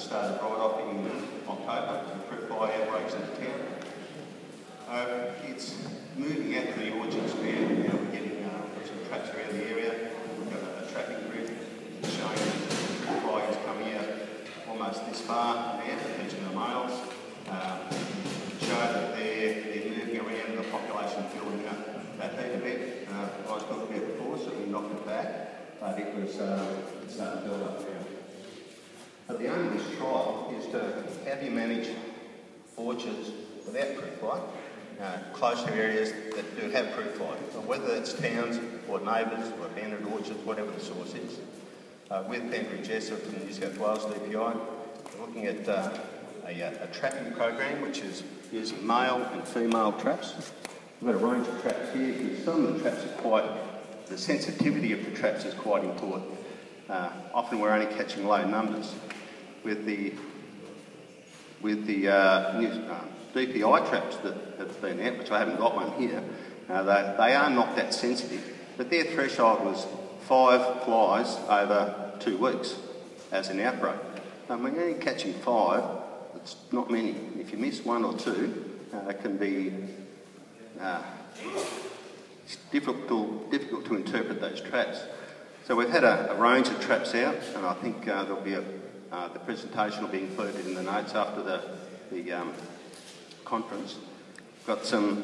started right off in October, the fruit fly outbreaks in the town. Uh, it's moving out to the orchards now. Now we're getting uh, some traps around the area. We've got a, a trapping grid showing that the fruit fly is coming out almost this far catching the males. Um, show that they're, they're moving around the population building up that a bit. Uh, I was talking about before, so we knocked it back, but it was uh, starting to build up now. But the aim of this trial is to do you manage orchards without fruit fly, uh, close to areas that do have fly, so whether it's towns or neighbours or abandoned orchards, whatever the source is. Uh, with Andrew Jessup from the New South Wales DPI, looking at uh, a, a, trapping program which is using male and female traps. We've got a range of traps here because some of the traps are quite, the sensitivity of the traps is quite important. Uh, often we're only catching low numbers. With the with the uh, new uh, DPI traps that have been out, which I haven't got one here, uh, they, they are not that sensitive. But their threshold was five flies over two weeks as an outbreak. When you're only catching five, it's not many. If you miss one or two, uh, it can be uh, difficult, to, difficult to interpret those traps. So we've had a, a range of traps out, and I think uh, there'll be a, uh, the presentation will be included in the notes after the, the um, conference. Got some,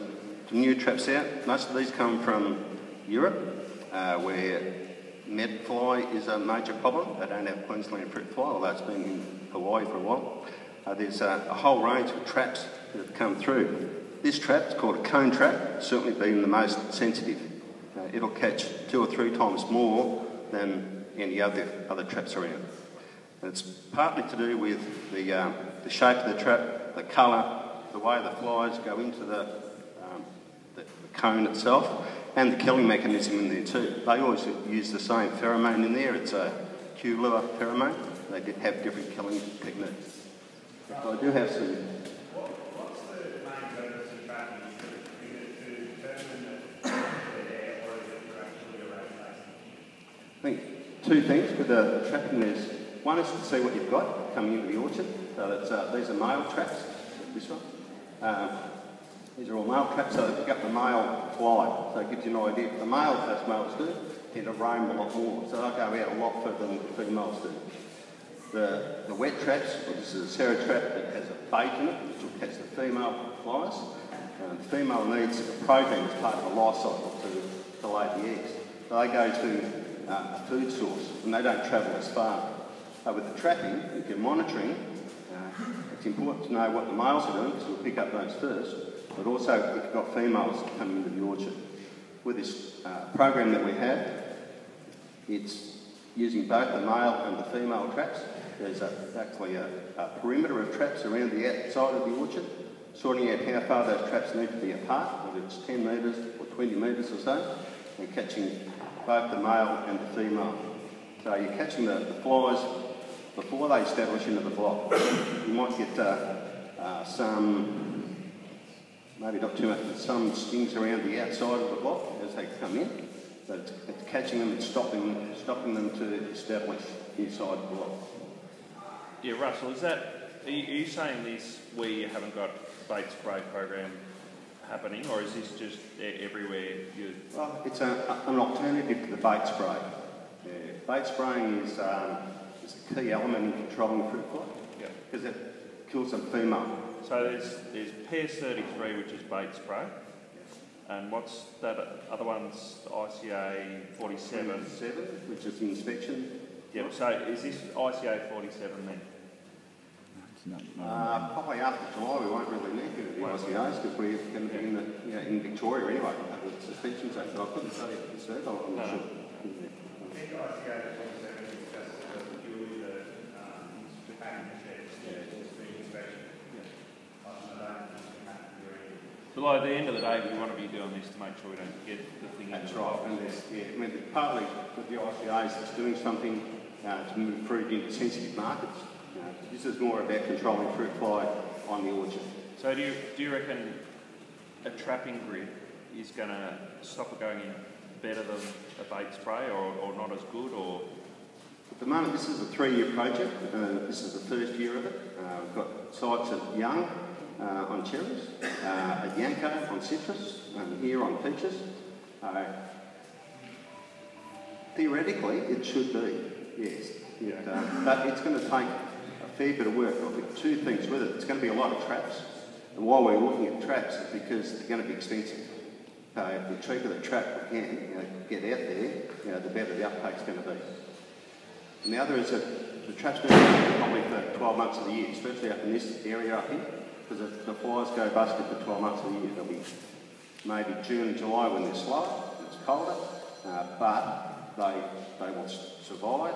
some new traps out. Most of these come from Europe, uh, where med fly is a major problem. They don't have Queensland fruit fly, although it's been in Hawaii for a while. Uh, there's a, a, whole range of traps that have come through. This trap is called a cone trap, certainly being the most sensitive. Uh, it'll catch two or three times more than any other, other traps around. And it's partly to do with the, um, the shape of the trap, the colour, the way the flies go into the, um, the, the cone itself, and the killing mechanism in there too. They always use the same pheromone in there. It's a Q lure pheromone. They did have different killing techniques. So I do have some. I think two things with the, trapping is one is to see what you've got coming into the orchard. So uh, these are male traps, this one. Um, these are all male traps, so they pick up the male fly. So it gives you an idea. The males, as males do, tend to roam a lot more. So they'll go out a lot further than females do. The, the wet traps, this is a Cera Trap that has a bait in it, which will catch the female flies. And the female needs protein as part of the life cycle to, to lay the eggs. So they go to uh, a food source and they don't travel as far. Uh, with the trapping, if you're monitoring, it's important to know what the males are doing because we'll pick up those first, but also if you've got females coming into the orchard. With this uh, program that we have, it's using both the male and the female traps. There's a, actually a, a, perimeter of traps around the outside of the orchard, sorting out how far those traps need to be apart, whether it's 10 metres or 20 metres or so, and catching both the male and the female. So you're catching the, the flies before they establish into the block. You might get uh, uh, some, maybe not too much, but some stings around the outside of the block as they come in. But it's, it's catching them and stopping, stopping them to establish inside the block. Yeah, Russell, is that, are you, are you saying this where you haven't got bait spray program happening, or is this just everywhere you... Well, it's a, an alternative to the bait spray. Yeah. Bait spraying is, um, is a key element in controlling fruit fly yeah. because it kills them female. So there's, there's PS33, which is bait spray. And what's that other one's ICA 47? 47, which is inspection. Yeah, so is this ICA 47 then? Uh, probably after July we won't really need to the ICAs because we're going to be in, the, you know, in Victoria anyway, the suspension zone. So I couldn't say it for certain, I'm not no, sure. No. I think ICA twenty-seven is just uh, purely the, um, the packing shed, just the inspection. I don't think it's happening really. But like, at the end of the day, we want to be doing this to make sure we don't get the thing into That's the right, and there's, yeah, I mean, partly with the ICAs, it's doing something uh, to move fruit into sensitive markets. This is more about controlling fruit fly on the orchard. So do you, do you reckon a trapping grid is going to stop it going in better than a bait spray or, or not as good or At the moment, this is a three-year project. Uh, this is the first year of it. Uh, we've got sites at Young uh, on cherries, uh, at Yanco on citrus, and here on peaches. Uh, theoretically, it should be, yes. It, uh, but it's going to take a fair bit of work. I think two things with it. It's going to be a lot of traps. And why we're looking at traps is because they're going to be expensive. So the cheaper the trap we can you know, get out there, you know, the better the uptake's going to be. And the other is that the trap's probably for 12 months of the year, especially up in this area up here, because if the flies go busted for 12 months a year. They'll be maybe June and July when they're slow, it's colder, uh, but they, they will survive.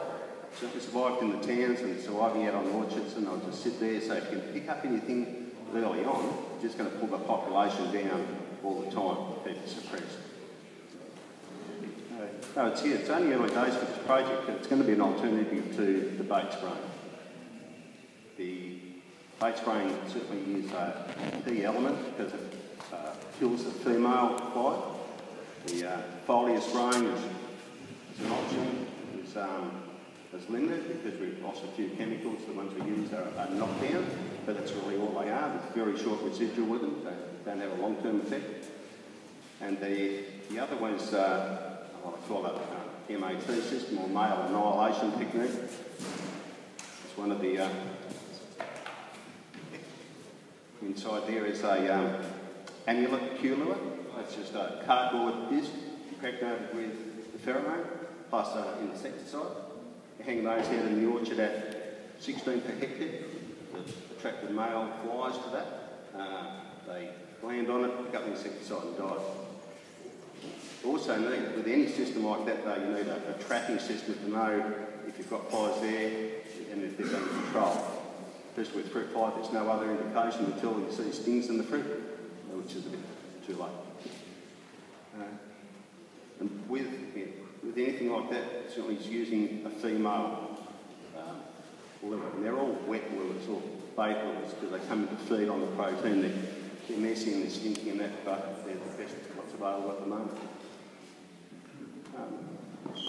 Certainly survived in the towns and surviving out on orchards, and they'll just sit there. So if you can pick up anything early on, you're just going to pull the population down all the time, keep it suppressed. No, it's here. It's only early days for this project. but It's going to be an alternative to the bait spraying. Bait spraying certainly is a key element because it uh, kills the female fly. The uh, foliar spraying is, is an option. Is, um, is limited because we've lost a few chemicals. The ones we use are, are knockdown, but that's really all they are. There's very short residual with them. They don't have a long-term effect. And the, the other was, uh, what I call it, uh, MAT system or male annihilation technique. It's one of the, uh, inside there is a um, amulet Q lure. That's just a cardboard disc impregnated with the pheromone plus uh, insecticide. You hang those out in the orchard at 16 per hectare. The attracted male flies to that. Uh, they land on it, pick up the insecticide and die. Also need, with any system like that though, you need a, a tracking system to know if you've got flies there and if they're under control. Especially with fruit fly, there's no other indication until you see stings in the fruit, which is a bit too late. Uh, and with, yeah, with anything like that, certainly it's using a female um, lure. And they're all wet lures or bait lures because they come in to feed on the protein. They're, they're messy and they're stinky and that, but they're the best what's available at the moment. Um,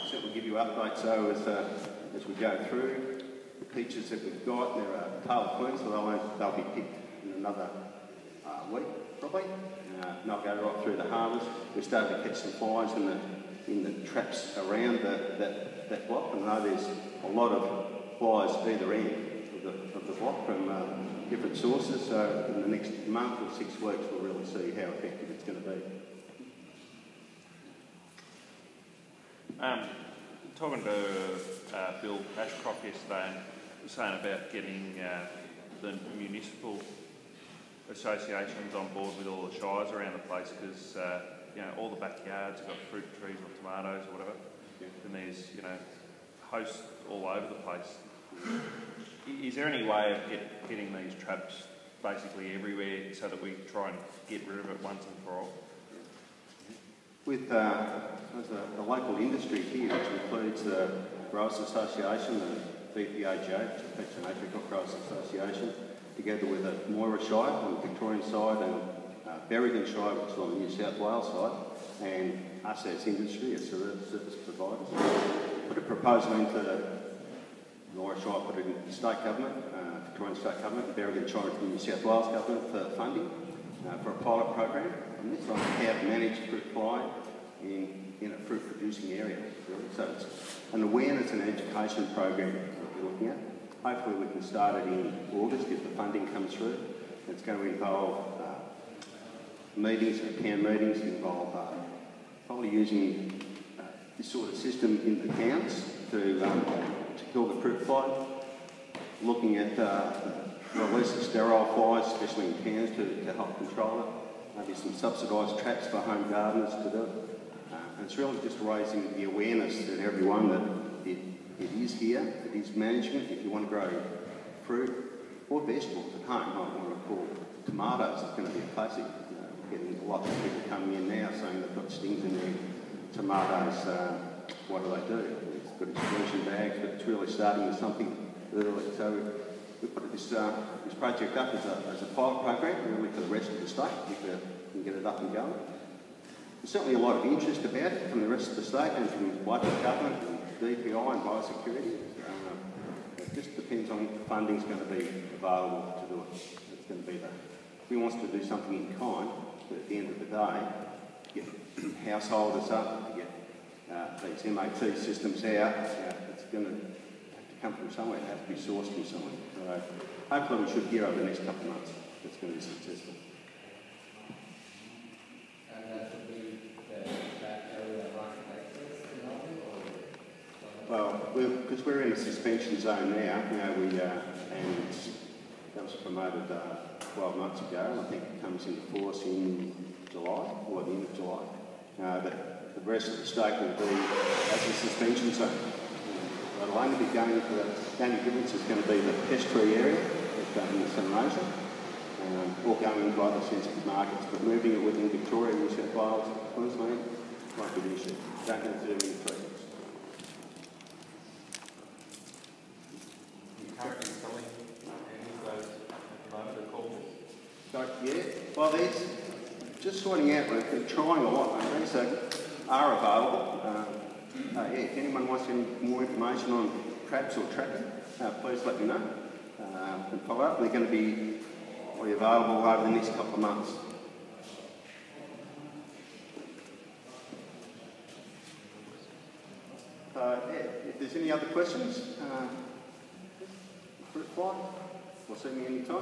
certainly give you updates though as, uh, as we go through. The peaches that we've got, they're uh, tail queen, so they'll, only- they'll be picked in another uh, week probably. Uh, and they'll go right through the harvest. We're starting to catch some flies in the, in the traps around the, that, that block. And I know there's a lot of flies either end of the, of the block from uh, different sources. So in the next month or six weeks, we'll really see how effective it's going to be. Um, talking to uh, Bill Ashcroft yesterday and saying about getting uh, the municipal associations on board with all the shires around the place because uh, you know all the backyards have got fruit trees or tomatoes or whatever, and there's you know hosts all over the place. Is there any way of get, getting these traps basically everywhere so that we try and get rid of it once and for all? With uh, a, the local industry here, which includes the Growers Association, the BPAJ, Protection Apricot Growers Association, together with the Moira Shire on the Victorian side and uh, Berrigan Shire, which is on the New South Wales side, and us as industry, as service providers, put a proposal into the Moira Shire, put it in the state government, uh, Victorian state government, Berrigan Shire to the New South Wales government for funding uh, for a pilot program. And this on how to manage fruit fly in, in a fruit producing area. Really. So it's an awareness and education program that we're looking at. Hopefully we can start it in August if the funding comes through. It's going to involve uh, meetings, town meetings, involve uh, probably using uh, this sort of system in the towns to, um, to kill the fruit fly looking at uh, release of sterile flies, especially in cans, to, to help control it. Maybe some subsidised traps for home gardeners to do it. And it's really just raising the awareness that everyone that it, it is here, it is management. If you want to grow fruit or vegetables at home, I want to call tomatoes, it's going to be a classic. You know, getting lots of people coming in now saying they've got stings in their tomatoes. Uh, what do they do? It's got exclusion bags, but it's really starting with something early. So we put this, uh, this project up as a, as a pilot program, really for the rest of the state, if we can get it up and going. There's certainly a lot of interest about it from the rest of the state and from the local government and DPI and biosecurity. Um, it just depends on if the funding's going to be available to do it. It's going to be the, if he wants to do something in kind, but at the end of the day, get householders up, get uh, these MAT systems out, uh, it's going to have to come from somewhere, it has to be sourced from somewhere. So hopefully we should hear over the next couple of months it's going to be successful. because we're, we're, in a suspension zone now. Now we uh, and that was promoted uh, 12 months ago. I think it comes into force in July or the end of July. Uh, but the rest of the state will be as a suspension zone. It'll only be going for the, the only difference is going to be the pedestrian area uh, in the Sunraysia, um, or going by the sensitive markets, but moving it within Victoria, New South Wales, Queensland, might an issue. Don't sorting out, we're trying a lot. These are, available. Um, uh, yeah, if anyone wants any more information on traps or trapping, uh, please let me know. Um, and follow up. They're going to be available over the next couple of months. Uh, yeah, if there's any other questions, uh, fruit fly, or see me anytime.